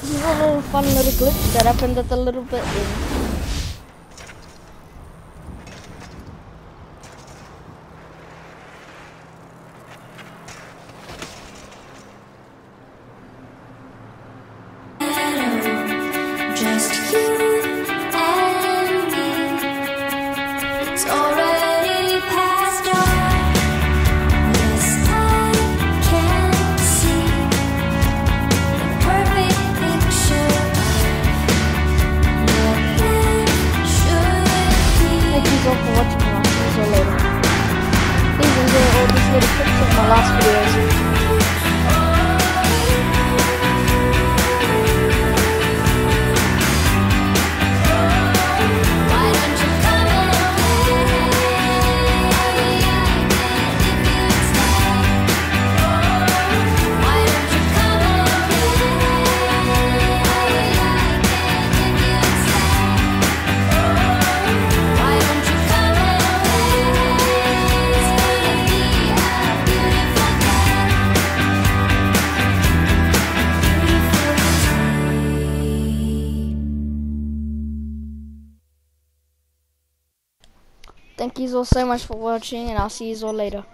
This is a little fun little glitch that happened at the little bit in. Just you and me. It's already Thank you all so much for watching and I'll see you all later.